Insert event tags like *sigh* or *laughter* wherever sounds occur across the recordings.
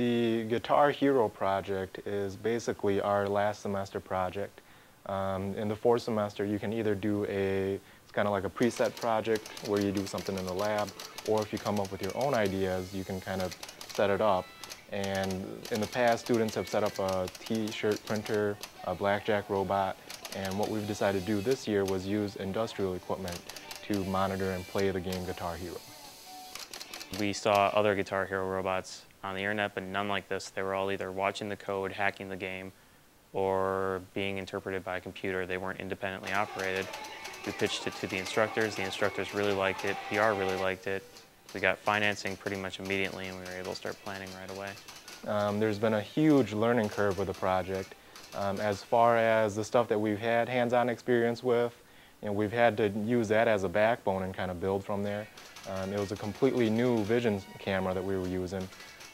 Guitar Hero project is basically our last semester project. Um, in the fourth semester, you can either do a, it's kind of like a preset project where you do something in the lab, or if you come up with your own ideas, you can kind of set it up. And in the past, students have set up a t-shirt printer, a blackjack robot, and what we've decided to do this year was use industrial equipment to monitor and play the game Guitar Hero. We saw other Guitar Hero robots on the internet, but none like this. They were all either watching the code, hacking the game, or being interpreted by a computer. They weren't independently operated. We pitched it to the instructors. The instructors really liked it. PR really liked it. We got financing pretty much immediately, and we were able to start planning right away. Um, there's been a huge learning curve with the project. Um, as far as the stuff that we've had hands-on experience with, know, we've had to use that as a backbone and kind of build from there. Um, it was a completely new vision camera that we were using,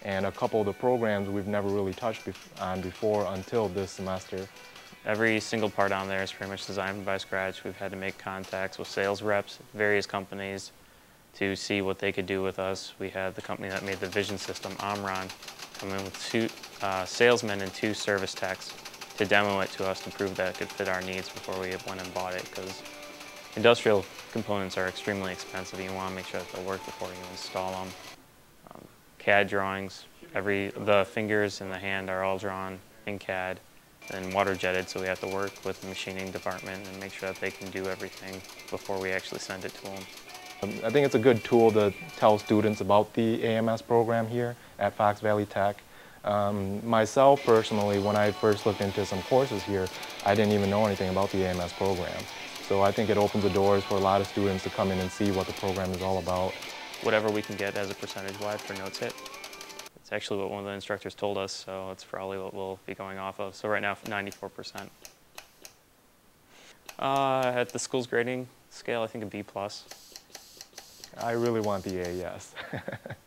and a couple of the programs we've never really touched bef on before until this semester. Every single part on there is pretty much designed by scratch. We've had to make contacts with sales reps, various companies, to see what they could do with us. We had the company that made the vision system, Omron, come in with two uh, salesmen and two service techs to demo it to us to prove that it could fit our needs before we went and bought it because industrial components are extremely expensive. You want to make sure that they'll work before you install them. Um, CAD drawings, every the fingers and the hand are all drawn in CAD and water jetted so we have to work with the machining department and make sure that they can do everything before we actually send it to them. Um, I think it's a good tool to tell students about the AMS program here at Fox Valley Tech. Um, myself personally, when I first looked into some courses here, I didn't even know anything about the AMS program. So I think it opens the doors for a lot of students to come in and see what the program is all about. Whatever we can get as a percentage-wise for notes hit. It's actually what one of the instructors told us, so it's probably what we'll be going off of. So right now, 94%. Uh, at the school's grading scale, I think a B plus. I really want the A, yes. *laughs*